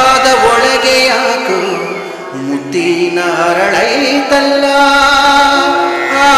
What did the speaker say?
ಪಾದ ಒಳಗೆ ಯಾಕು ಮುತ್ತಿನ ಆ